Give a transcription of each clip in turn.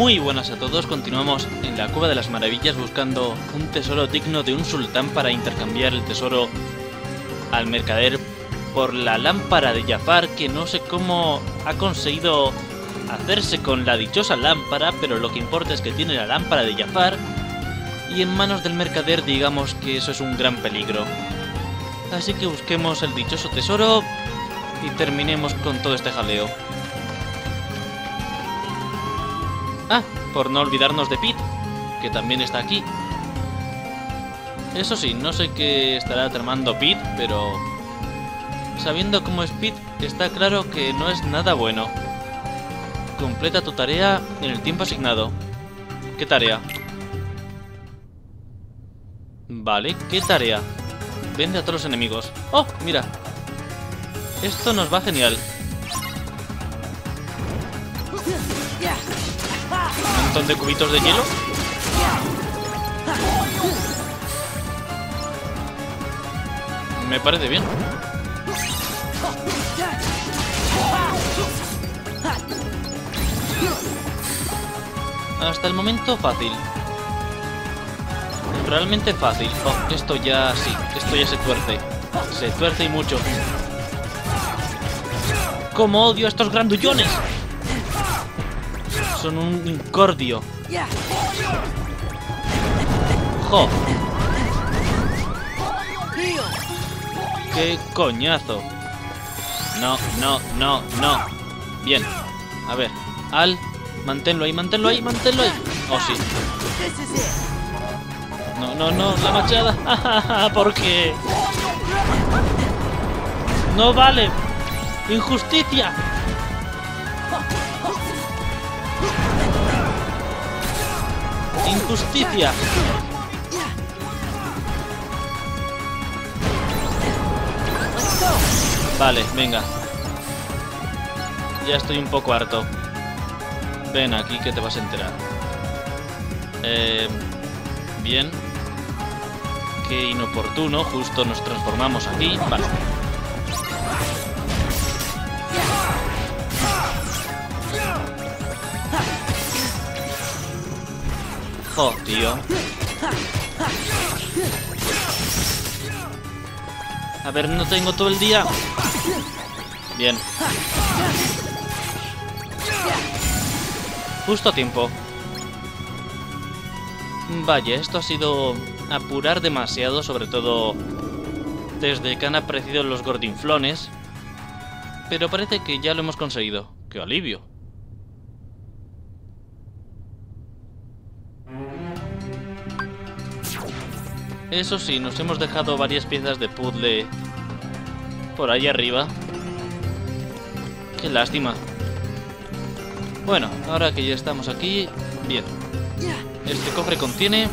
Muy buenas a todos, continuamos en la Cueva de las Maravillas buscando un tesoro digno de un sultán para intercambiar el tesoro al mercader por la lámpara de Jafar que no sé cómo ha conseguido hacerse con la dichosa lámpara, pero lo que importa es que tiene la lámpara de Jafar y en manos del mercader digamos que eso es un gran peligro. Así que busquemos el dichoso tesoro y terminemos con todo este jaleo. Ah, por no olvidarnos de Pete, que también está aquí. Eso sí, no sé qué estará tramando Pete, pero... Sabiendo cómo es Pete, está claro que no es nada bueno. Completa tu tarea en el tiempo asignado. ¿Qué tarea? Vale, ¿qué tarea? Vende a todos los enemigos. ¡Oh, mira! Esto nos va genial. Montón de cubitos de hielo. Me parece bien. Hasta el momento fácil. Realmente fácil. Oh, esto ya sí, esto ya se tuerce. Se tuerce y mucho. ¡Cómo odio a estos grandullones! Son un incordio. ¡Jo! ¡Qué coñazo! No, no, no, no. Bien. A ver. Al. Manténlo ahí, manténlo ahí, manténlo ahí. Oh, sí. No, no, no. La machada. ¿Por qué? No vale. Injusticia. Injusticia. Vale, venga. Ya estoy un poco harto. Ven aquí que te vas a enterar. Eh, bien. Qué inoportuno, justo nos transformamos aquí. Vale. Jo, tío. A ver, no tengo todo el día. Bien. Justo a tiempo. Vaya, esto ha sido apurar demasiado, sobre todo desde que han aparecido los gordinflones. Pero parece que ya lo hemos conseguido. ¡Qué alivio! Eso sí, nos hemos dejado varias piezas de puzzle por ahí arriba. Qué lástima. Bueno, ahora que ya estamos aquí... Bien. Este cofre contiene...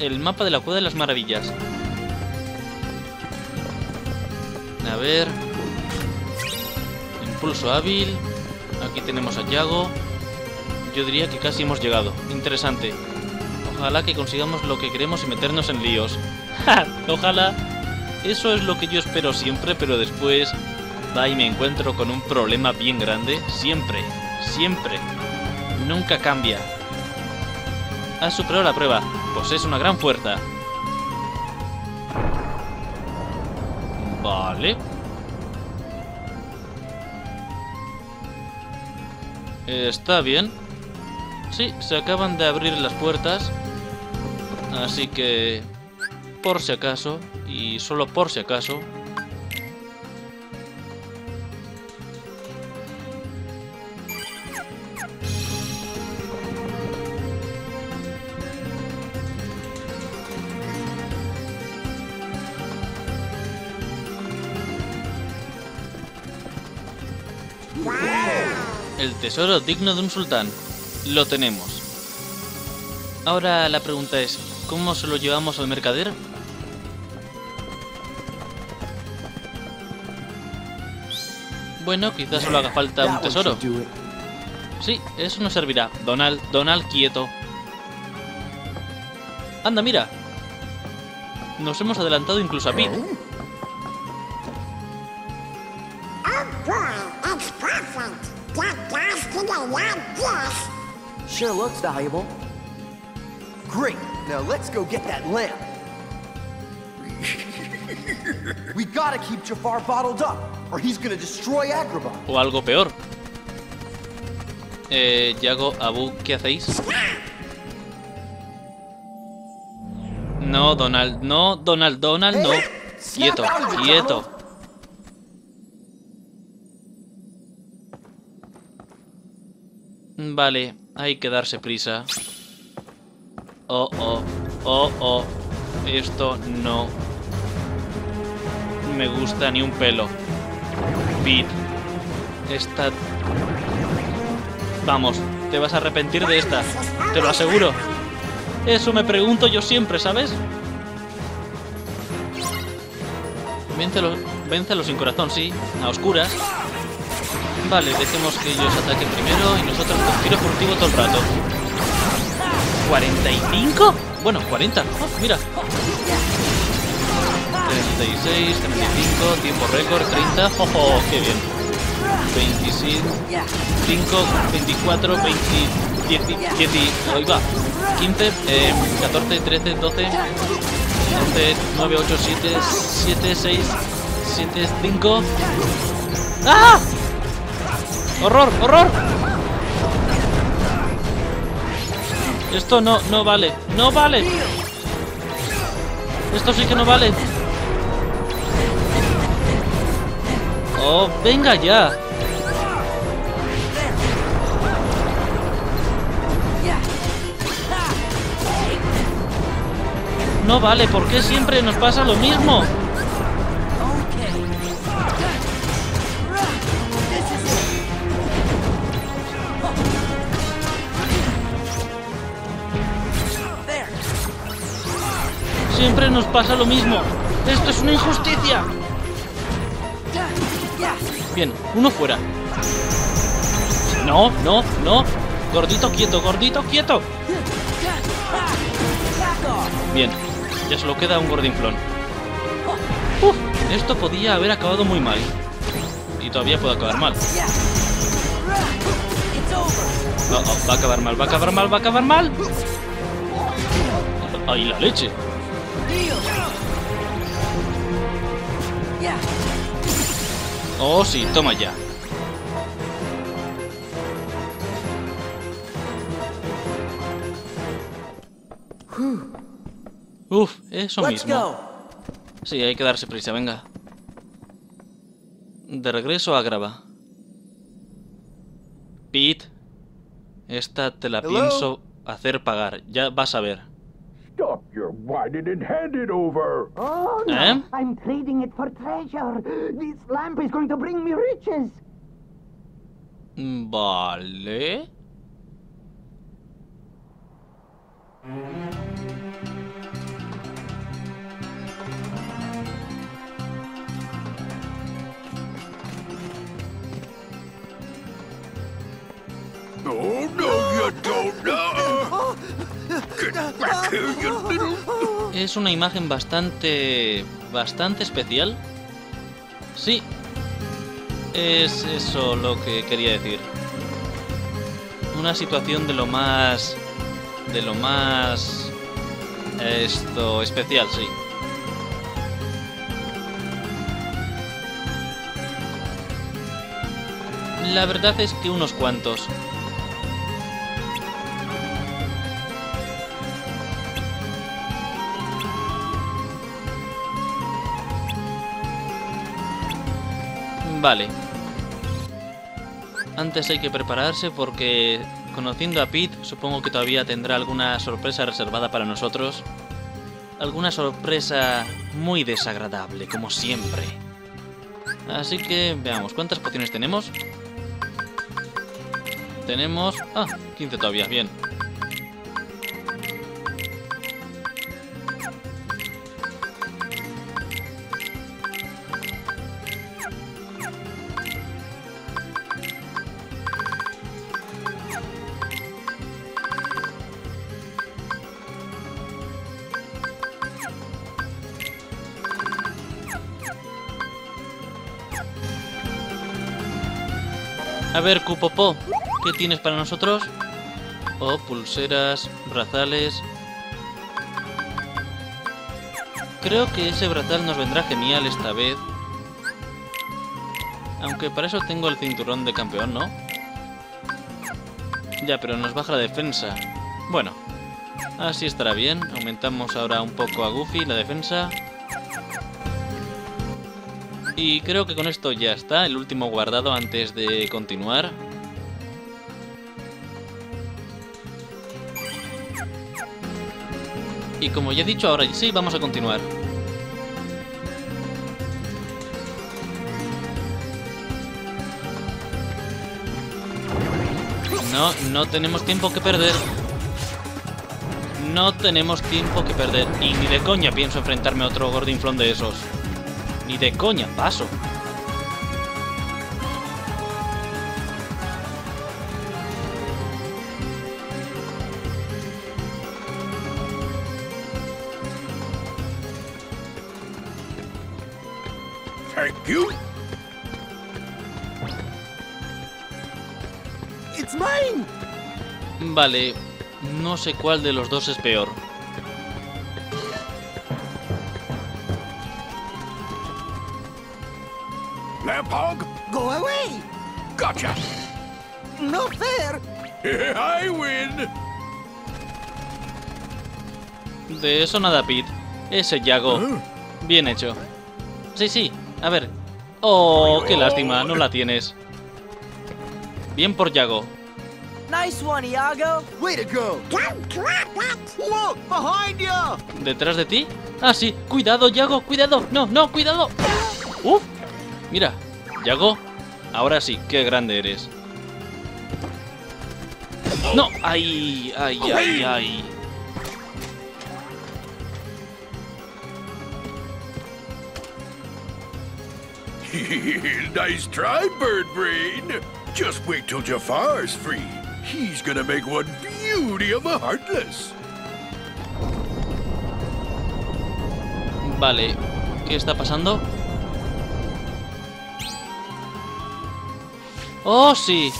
El mapa de la Cueva de las Maravillas. A ver... Impulso hábil. Aquí tenemos a Yago. Yo diría que casi hemos llegado. Interesante. Ojalá que consigamos lo que queremos y meternos en líos. Ojalá. Eso es lo que yo espero siempre, pero después va y me encuentro con un problema bien grande. Siempre. Siempre. Nunca cambia. Has superado la prueba. Pues es una gran fuerza. Vale. Está bien. Sí, se acaban de abrir las puertas. Así que... Por si acaso, y solo por si acaso... El tesoro digno de un sultán. Lo tenemos. Ahora la pregunta es, ¿cómo se lo llevamos al mercader? Bueno, quizás solo haga falta un tesoro. Sí, eso nos servirá. Donald, Donald, quieto. Anda, mira. Nos hemos adelantado incluso a Pete. Sure looks valuable. Great. Now let's go get that lamp. we gotta keep Jafar bottled up, or he's gonna destroy Agrabah. O algo peor. Eh, Yago, Abu, ¿qué hacéis? No, Donald, no, Donald, Donald, no. Quieto, quieto. Vale, hay que darse prisa. Oh, oh, oh, oh. Esto no me gusta ni un pelo. Pete, esta... Vamos, te vas a arrepentir de esta. Te lo aseguro. Eso me pregunto yo siempre, ¿sabes? Véncelo, véncelo sin corazón, sí. A oscuras. Vale, dejemos que ellos ataquen primero y nosotros con tiro furtivo todo el rato. ¿45? Bueno, 40. Oh, mira. 36, 35, tiempo récord, 30. ¡Ojo! ¡Qué bien! 25, 24, 20, 10, 10, ahí va. 15, eh, 14, 13, 12, 11, 9, 8, 7, 7, 6, 7, 5. ¡Ah! ¡Horror! ¡Horror! Esto no, no vale. ¡No vale! Esto sí que no vale. ¡Oh, venga ya! No vale, ¿por qué siempre nos pasa lo mismo? Nos pasa lo mismo. Esto es una injusticia. Bien, uno fuera. No, no, no. Gordito quieto, gordito quieto. Bien, ya solo queda un gordinflón. Esto podía haber acabado muy mal. Y todavía puede acabar mal. Va a acabar mal, va a acabar mal, va a acabar mal. ¡Ay, la leche! Oh, sí, toma ya. Uf, eso mismo. Sí, hay que darse prisa, venga. De regreso a Grava. Pete, esta te la pienso hacer pagar. Ya vas a ver. Stop your whining and hand it over. Oh, no. Eh? I'm trading it for treasure. This lamp is going to bring me riches. Vale. Oh, no, Es una imagen bastante... bastante especial. Sí. Es eso lo que quería decir. Una situación de lo más... de lo más... esto... especial, sí. La verdad es que unos cuantos. Vale. Antes hay que prepararse porque, conociendo a Pete, supongo que todavía tendrá alguna sorpresa reservada para nosotros. Alguna sorpresa muy desagradable, como siempre. Así que, veamos, ¿cuántas pociones tenemos? Tenemos... Ah, 15 todavía, bien. Ver, Cupopo, ¿qué tienes para nosotros? Oh, pulseras, brazales. Creo que ese brazal nos vendrá genial esta vez. Aunque para eso tengo el cinturón de campeón, ¿no? Ya, pero nos baja la defensa. Bueno, así estará bien. Aumentamos ahora un poco a Goofy la defensa. Y creo que con esto ya está, el último guardado antes de continuar. Y como ya he dicho, ahora sí, vamos a continuar. No, no tenemos tiempo que perder. No tenemos tiempo que perder. Y ni de coña pienso enfrentarme a otro gordinflón de esos. Ni de coña, paso. Thank you. It's mine! Vale, no sé cuál de los dos es peor. Gotcha. No fair! I win. De eso nada, Pete. Ese Yago. Bien hecho. Sí, sí. A ver. Oh, qué lástima. No la tienes. Bien por Yago. Nice one, Iago. Way to go! Look! Behind you! ¿Detrás de ti? Ah, sí. Cuidado, Yago. Cuidado. No, no, cuidado. Uf. Mira. Yago. Ahora sí. Qué grande eres. No. Ay, ay, ay, ay. nice try, Bird Brain. Just wait till Jafar's free. He's gonna make one beauty of a Heartless. Vale. ¿Qué está pasando? ¡Oh, sí!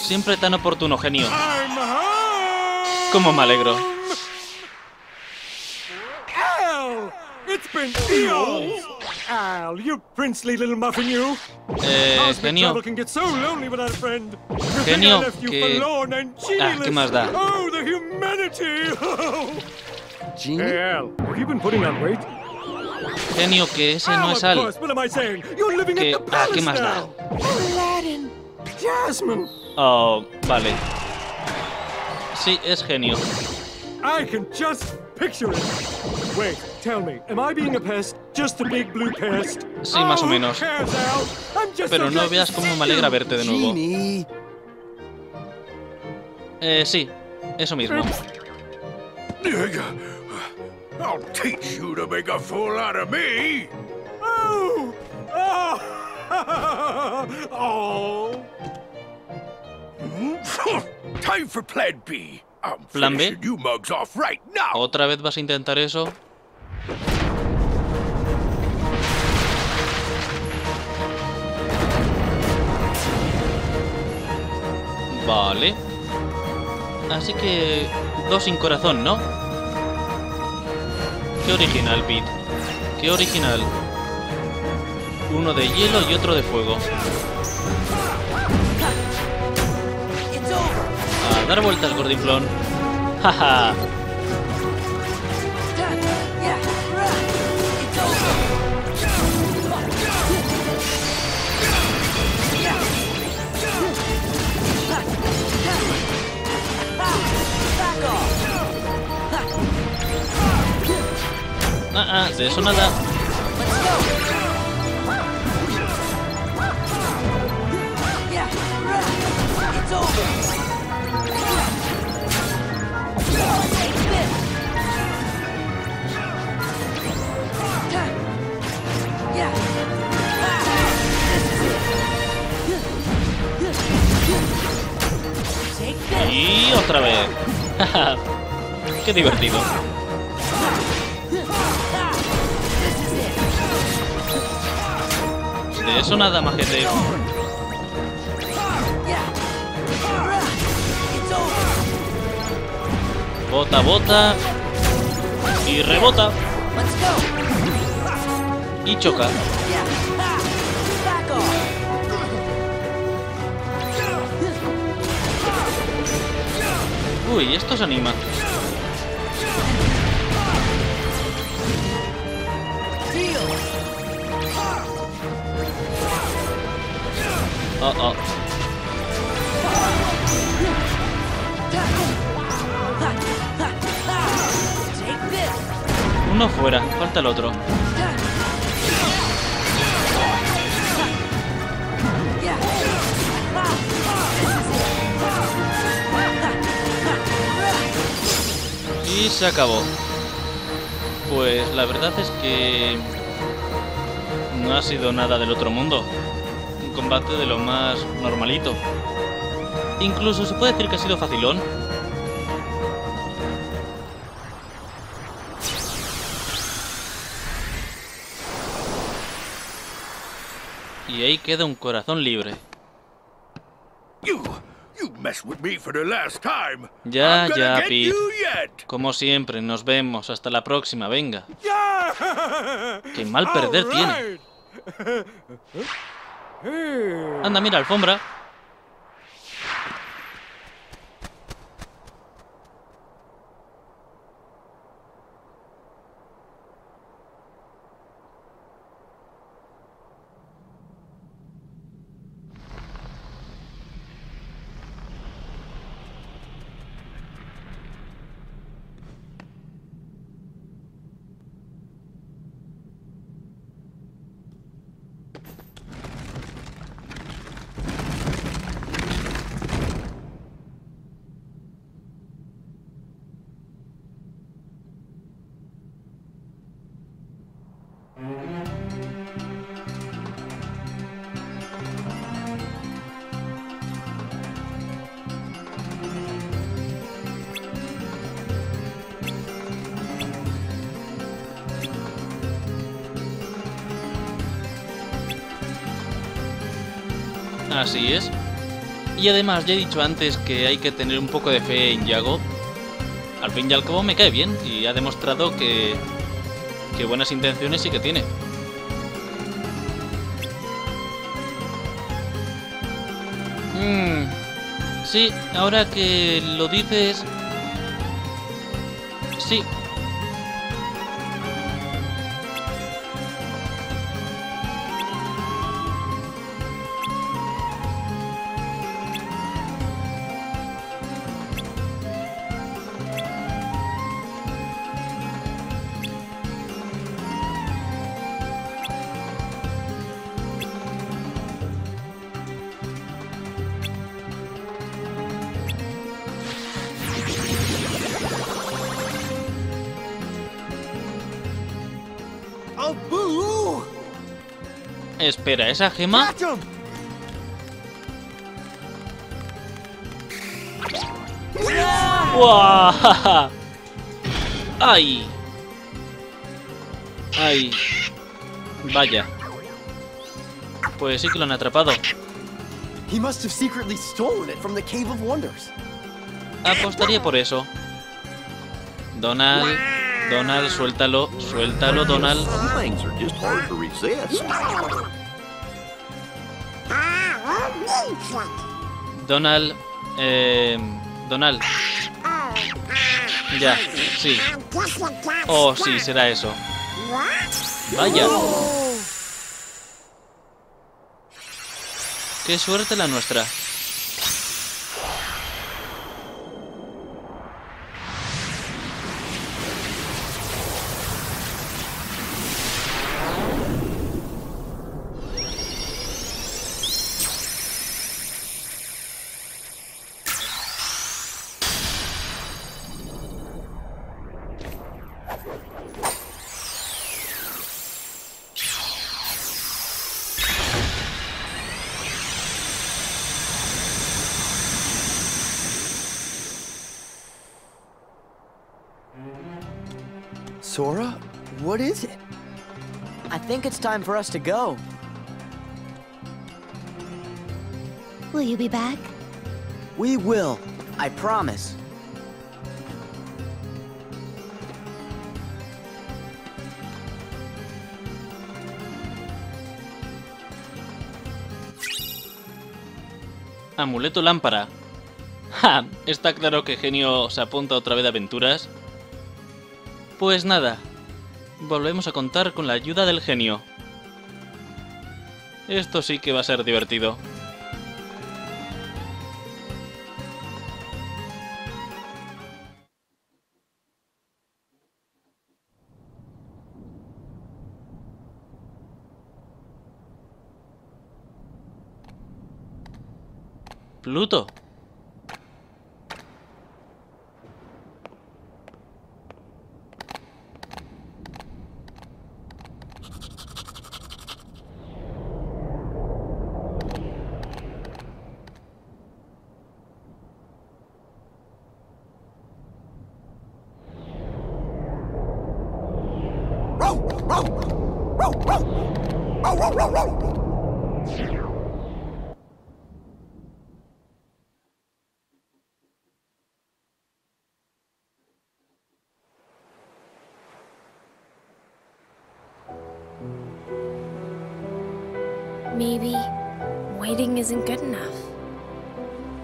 Siempre tan oportuno, genio. Cómo me alegro. Al! It's been eons! Al, you princely little muffin, you! Eh, genio. Genio, que- Ah, ¿qué más da? Oh, the humanity! Genie? hey, Al, have you been putting on weight? Genio, que ese no es Al. Que- ah, ¿qué más da? Oh, vale. Sí, es genio. I can just picture it. Wait, tell me, am I being a pest? Just a big blue pest? Sí, más o Oh, menos. Pero no veas cómo me alegra verte de nuevo. Eh, sí, eso mismo. I'll teach you to make a fool out of me. Oh! Oh! oh! Time for Plan B. I'm Plan B? you mugs off right now. ¿Otra vez vas a intentar eso? Vale. Así que... Dos sin corazón, ¿no? Qué original, Pete. Qué original. Uno de hielo y otro de fuego. A dar vueltas, gordinflón. Jaja. Ah, ah, de eso nada. Y otra vez. Qué divertido. de eso nada más que te... Bota, bota. Y rebota. Y choca. Uy, estos animan. Oh, oh. Uno fuera, falta el otro. Y se acabó. Pues la verdad es que no ha sido nada del otro mundo. Un combate de lo más normalito. Incluso se puede decir que ha sido facilón. Y ahí queda un corazón libre. Ya, ya, Pete. Como siempre, nos vemos. Hasta la próxima, venga. Qué mal perder tiene. Anda, mira, alfombra. Así es. Y además, ya he dicho antes que hay que tener un poco de fe en Yago. Al fin y al cabo me cae bien y ha demostrado que, que buenas intenciones sí que tiene. Mm, sí, ahora que lo dices... Sí. Espera, ¿esa gema? ¡Guau! ¡Ay! ¡Ay! Vaya. Pues sí que lo han atrapado. He must have secretly stolen it from the Cave of Wonders. Apostaría por eso. Donald, Donald, suéltalo, suéltalo, Donald. Donald, eh, Donald. Ya, sí. Oh, sí, será eso. Vaya. Qué suerte la nuestra. Sora, what is it? I think it's time for us to go. Will you be back? We will. I promise. Amuleto lámpara. ¡Ja! Está claro que Genio se apunta otra vez de aventuras. Pues nada, volvemos a contar con la ayuda del genio. Esto sí que va a ser divertido. Pluto. Maybe waiting isn't good enough.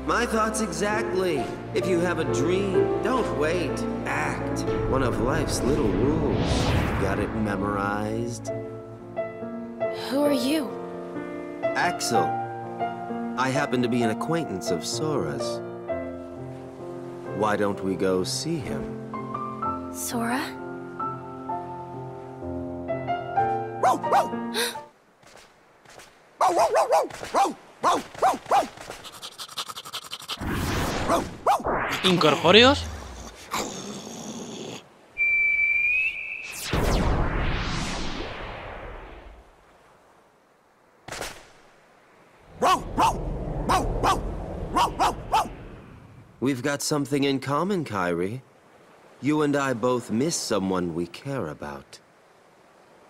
My thoughts exactly. If you have a dream, don't wait. Act. One of life's little rules. Got it memorized? Who are you? Axel. I happen to be an acquaintance of Sora's. Why don't we go see him? Sora? ¿Incorpóreos? We've got something in common, Kyrie. You and I both miss someone we care about.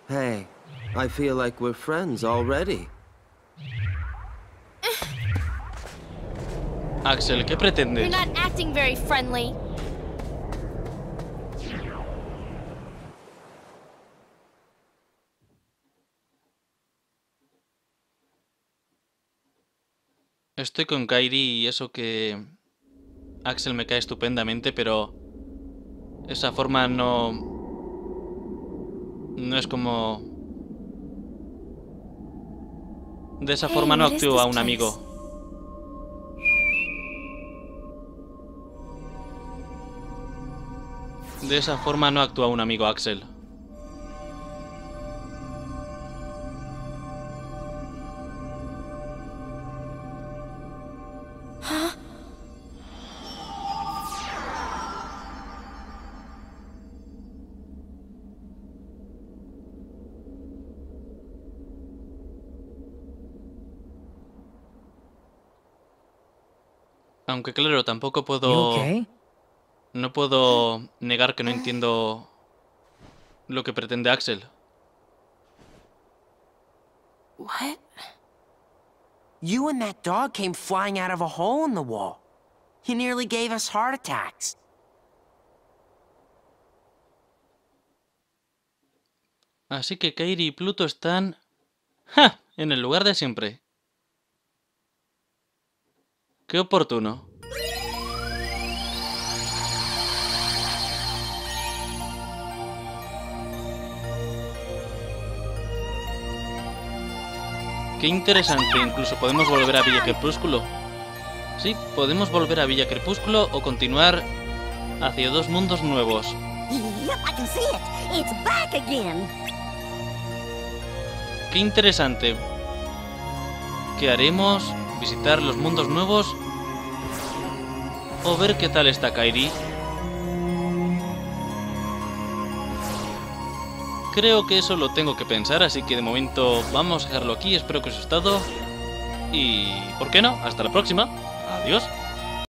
Hey, I feel like we're friends already. Axel, ¿qué pretendes? You're not acting very friendly. Estoy con Kairi y eso que Axel me cae estupendamente, pero esa forma no no es como de esa forma no actúa un amigo. De esa forma no actúa un amigo Axel. Aunque claro, tampoco puedo... No puedo negar que no entiendo lo que pretende Axel. What? You and that dog came flying out of a hole in the wall. You nearly gave us heart attacks. Así que Kairi y Pluto están... ¡Ja! En el lugar de siempre. Qué oportuno. Qué interesante, incluso podemos volver a Villa Crepúsculo. Sí, podemos volver a Villa Crepúsculo o continuar hacia dos mundos nuevos. Yep, I can see it. It's back again. Qué interesante. ¿Qué haremos? ¿Visitar los mundos nuevos? ¿O ver qué tal está Kairi? Creo que eso lo tengo que pensar, así que de momento vamos a dejarlo aquí. Espero que os haya gustado. Y... ¿por qué no? Hasta la próxima. Adiós.